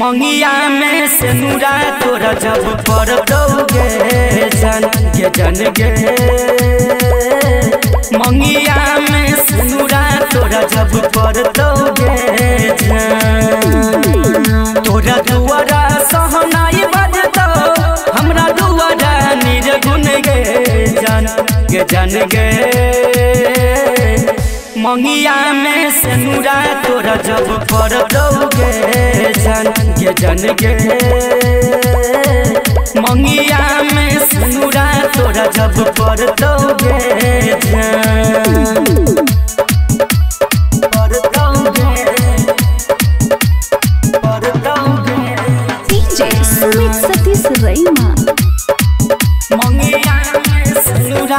मंगिया में से नूरा तोरा जब पर दोगे जन के जन गे। मंगिया में से नूरा तोरा जब पर दोगे तोरा दुआरा सहनाई बजतो, हमरा दुआरा निर्गुण गे जन गे जन गे। मंगिया में से नूरा तोरा जब पर दोगे जन गे जन गे मंगिया में से नूरा तोरा जब पर दोगे जन पर दोगे पर दोगे DJ Sumit Satish Raima. मंगिया में से नूरा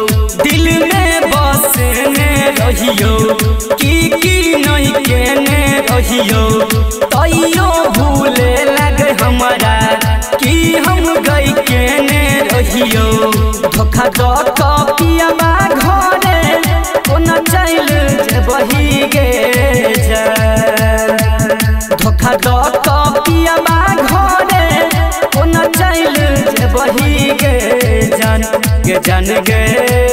रहियो। की की नहीं केने रहियो। तैयो भूले लगे हमारा कि हम गई केने रहियो। धोखा दो कपियाबा घरे कोना चल बही गे धोखा दो कपियाबा घरे कोना चल बही गे जान। गे जान गे।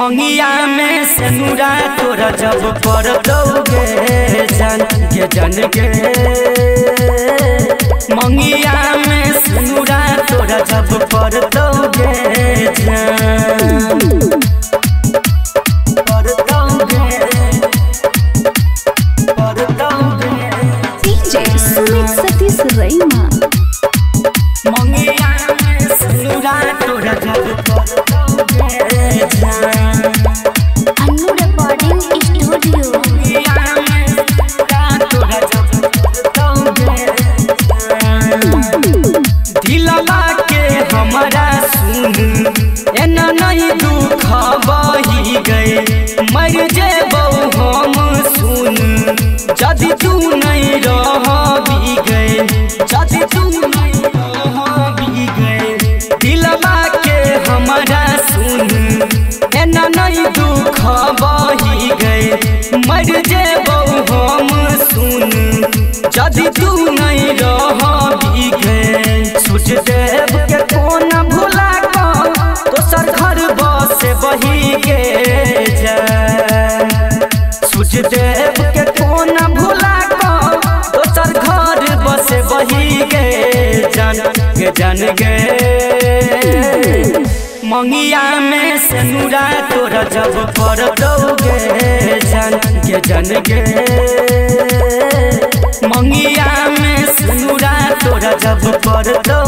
मंगिया में से नूरा तोरा जब पर दोगे जान गे जान गे मंगिया में से नूरा तोरा जब पर दोगे जान. मंगिया में से तोरा जब पर हमारा सुन। एना नहीं दुख बही गए, मर जेबौ हम सुन। जदि तू नहीं रह गए जदि तू जान गे मंगिया में से नूरा तोरा जब पर दोगे, जान के जान गे मंगिया में से नूरा तोरा जब पर दो